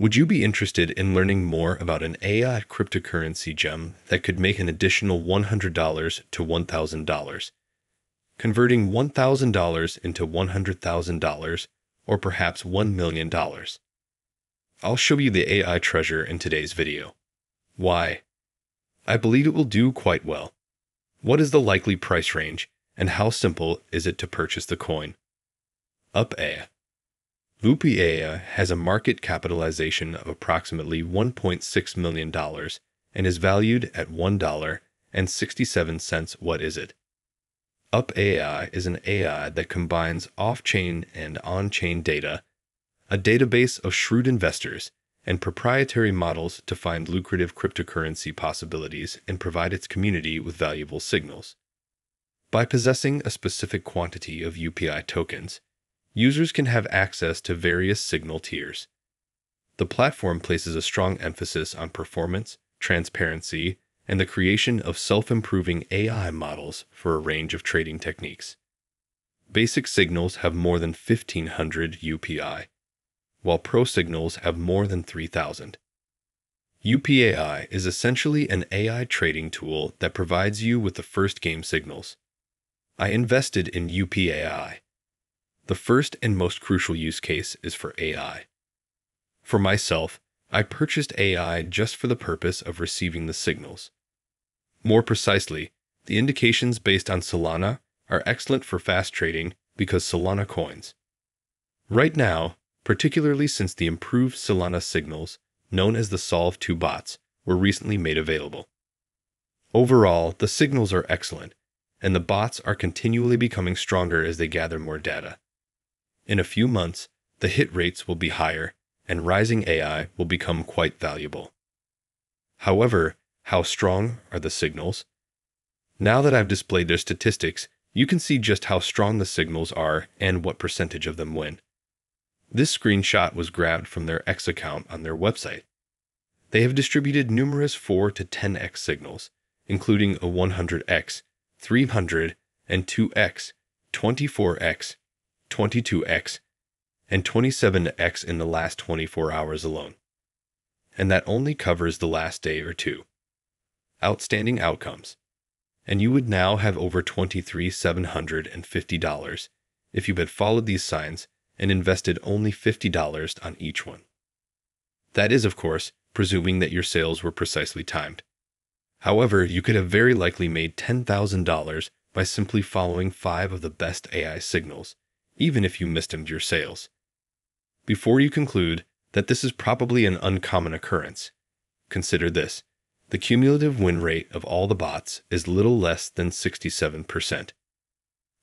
Would you be interested in learning more about an AI cryptocurrency gem that could make an additional $100 to $1,000? Converting $1,000 into $100,000 or perhaps $1 million. I'll show you the AI treasure in today's video. Why? I believe it will do quite well. What is the likely price range, and how simple is it to purchase the coin? Up AI. Loopy has a market capitalization of approximately $1.6 million and is valued at $1.67. What is it? Up AI is an AI that combines off chain and on chain data, a database of shrewd investors, and proprietary models to find lucrative cryptocurrency possibilities and provide its community with valuable signals. By possessing a specific quantity of UPAI tokens, users can have access to various signal tiers. The platform places a strong emphasis on performance, transparency, and the creation of self improving AI models for a range of trading techniques. Basic signals have more than 1500 UPAI, while Pro signals have more than 3000. UPAI is essentially an AI trading tool that provides you with the first game signals. I invested in UPAI the first and most crucial use case is for AI. For myself, I purchased AI just for the purpose of receiving the signals. More precisely, the indications based on Solana are excellent for fast trading because Solana coins. Right now, particularly since the improved Solana signals, known as the Solve 2 bots, were recently made available. Overall, the signals are excellent, and the bots are continually becoming stronger as they gather more data. In a few months, the hit rates will be higher and rising AI will become quite valuable. However, how strong are the signals? Now that I've displayed their statistics, you can see just how strong the signals are and what percentage of them win. This screenshot was grabbed from their X account on their website. They have distributed numerous 4 to 10x signals, including a 100x, 300, and 2x, 24x, 22x, and 27x in the last 24 hours alone. And that only covers the last day or two. Outstanding outcomes. And you would now have over $23,750 if you had followed these signs and invested only $50 on each one. That is, of course, presuming that your sales were precisely timed. However, you could have very likely made $10,000 by simply following five of the best AI signals even if you mistimed your sales. Before you conclude that this is probably an uncommon occurrence, consider this. The cumulative win rate of all the bots is little less than 67%.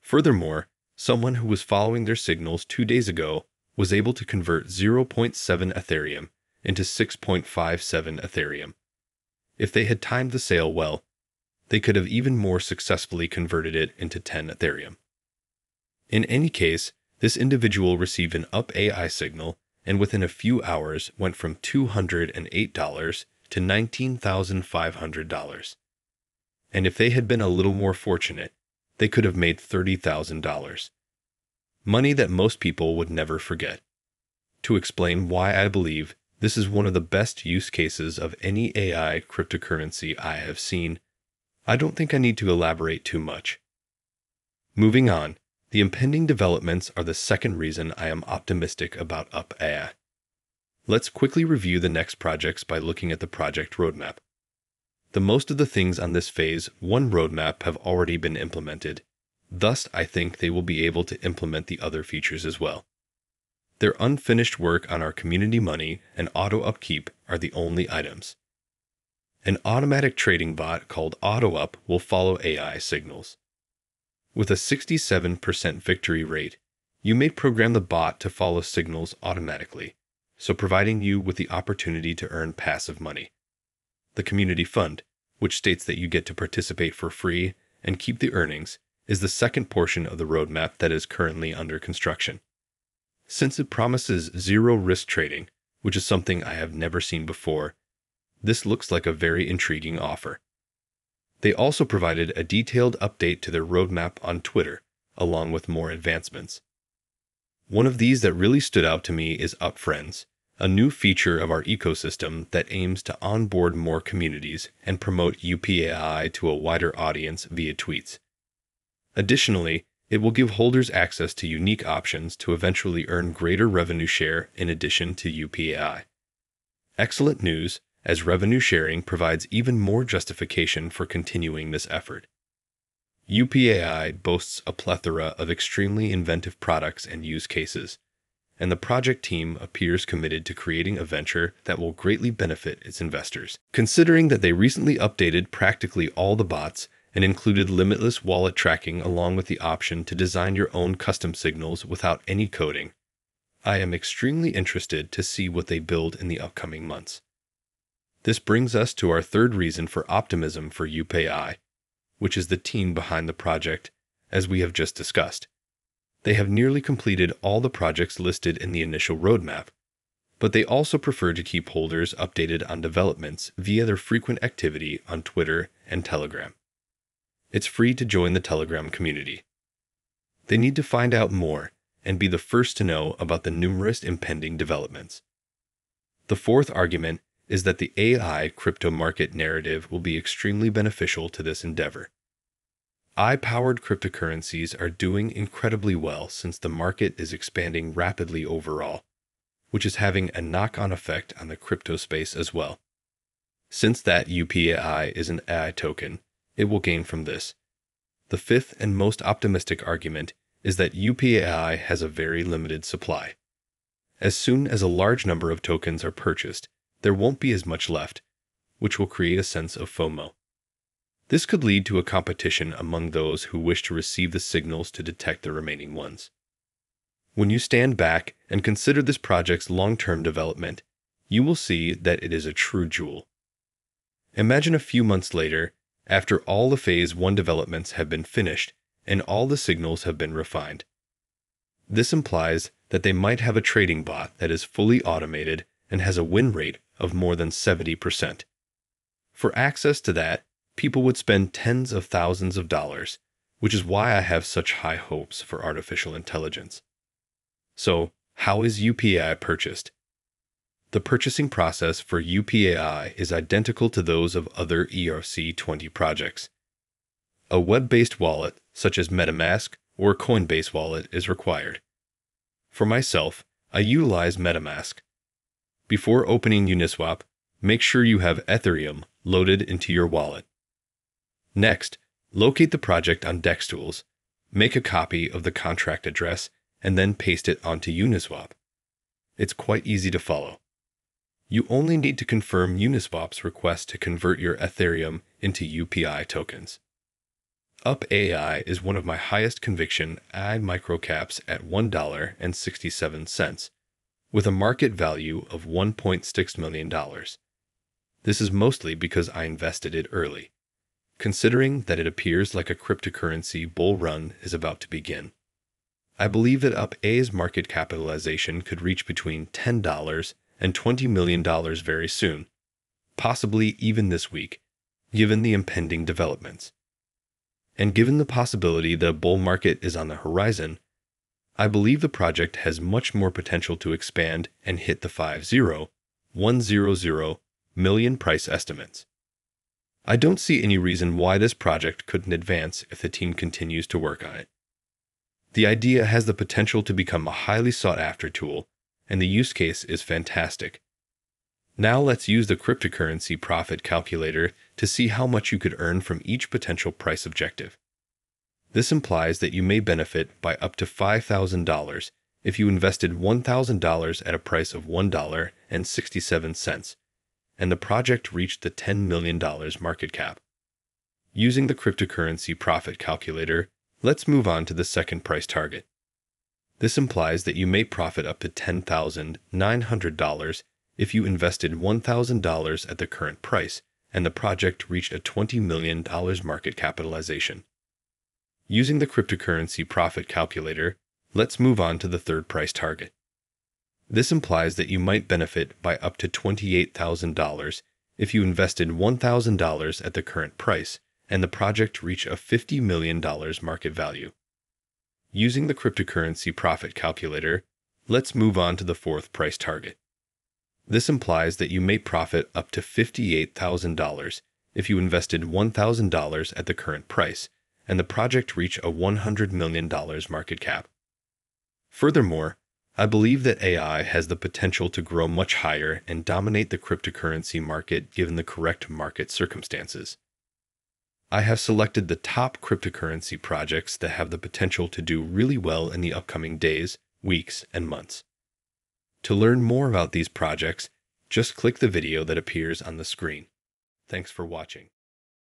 Furthermore, someone who was following their signals two days ago was able to convert 0.7 Ethereum into 6.57 Ethereum. If they had timed the sale well, they could have even more successfully converted it into 10 Ethereum. In any case, this individual received an up AI signal and within a few hours went from $208 to $19,500. And if they had been a little more fortunate, they could have made $30,000. Money that most people would never forget. To explain why I believe this is one of the best use cases of any AI cryptocurrency I have seen, I don't think I need to elaborate too much. Moving on, the impending developments are the second reason I am optimistic about Up AI. Let's quickly review the next projects by looking at the project roadmap. The most of the things on this phase 1 roadmap have already been implemented. Thus, I think they will be able to implement the other features as well. Their unfinished work on our community money and auto upkeep are the only items. An automatic trading bot called AutoUp will follow AI signals. With a 67% victory rate, you may program the bot to follow signals automatically, so providing you with the opportunity to earn passive money. The community fund, which states that you get to participate for free and keep the earnings, is the second portion of the roadmap that is currently under construction. Since it promises zero risk trading, which is something I have never seen before, this looks like a very intriguing offer. They also provided a detailed update to their roadmap on Twitter, along with more advancements. One of these that really stood out to me is UpFriends, a new feature of our ecosystem that aims to onboard more communities and promote UPAI to a wider audience via tweets. Additionally, it will give holders access to unique options to eventually earn greater revenue share in addition to UPAI. Excellent news, as revenue sharing provides even more justification for continuing this effort. UPAI boasts a plethora of extremely inventive products and use cases, and the project team appears committed to creating a venture that will greatly benefit its investors. Considering that they recently updated practically all the bots and included limitless wallet tracking along with the option to design your own custom signals without any coding, I am extremely interested to see what they build in the upcoming months. This brings us to our third reason for optimism for UPAI, which is the team behind the project, as we have just discussed. They have nearly completed all the projects listed in the initial roadmap, but they also prefer to keep holders updated on developments via their frequent activity on Twitter and Telegram. It's free to join the Telegram community. They need to find out more and be the first to know about the numerous impending developments. The fourth argument is that the AI crypto market narrative will be extremely beneficial to this endeavor. AI powered cryptocurrencies are doing incredibly well since the market is expanding rapidly overall, which is having a knock on effect on the crypto space as well. Since that UPAI is an AI token, it will gain from this. The fifth and most optimistic argument is that UPAI has a very limited supply. As soon as a large number of tokens are purchased, there won't be as much left, which will create a sense of FOMO. This could lead to a competition among those who wish to receive the signals to detect the remaining ones. When you stand back and consider this project's long term development, you will see that it is a true jewel. Imagine a few months later, after all the Phase 1 developments have been finished and all the signals have been refined. This implies that they might have a trading bot that is fully automated and has a win rate of more than 70%. For access to that, people would spend tens of thousands of dollars, which is why I have such high hopes for artificial intelligence. So, how is UPAI purchased? The purchasing process for UPAI is identical to those of other ERC20 projects. A web based wallet, such as MetaMask or Coinbase wallet, is required. For myself, I utilize MetaMask before opening Uniswap, make sure you have Ethereum loaded into your wallet. Next, locate the project on DexTools, make a copy of the contract address, and then paste it onto Uniswap. It's quite easy to follow. You only need to confirm Uniswap's request to convert your Ethereum into UPAI tokens. UpAI is one of my highest conviction AI microcaps at $1.67 with a market value of $1.6 million. This is mostly because I invested it early, considering that it appears like a cryptocurrency bull run is about to begin. I believe that UpAI's market capitalization could reach between $10 and $20 million very soon, possibly even this week, given the impending developments. And given the possibility that a bull market is on the horizon, I believe the project has much more potential to expand and hit the 50, 100 million price estimates. I don't see any reason why this project couldn't advance if the team continues to work on it. The idea has the potential to become a highly sought after tool, and the use case is fantastic. Now let's use the cryptocurrency profit calculator to see how much you could earn from each potential price objective. This implies that you may benefit by up to $5,000 if you invested $1,000 at a price of $1.67 and the project reached the $10 million market cap. Using the cryptocurrency profit calculator, let's move on to the second price target. This implies that you may profit up to $10,900 if you invested $1,000 at the current price and the project reached a $20 million market capitalization. Using the cryptocurrency profit calculator, let's move on to the third price target. This implies that you might benefit by up to $28,000 if you invested $1,000 at the current price and the project reached a $50 million market value. Using the cryptocurrency profit calculator, let's move on to the fourth price target. This implies that you may profit up to $58,000 if you invested $1,000 at the current price and the project reach a $100 million market cap. Furthermore, I believe that AI has the potential to grow much higher and dominate the cryptocurrency market given the correct market circumstances. I have selected the top cryptocurrency projects that have the potential to do really well in the upcoming days, weeks, and months. To learn more about these projects, just click the video that appears on the screen. Thanks for watching.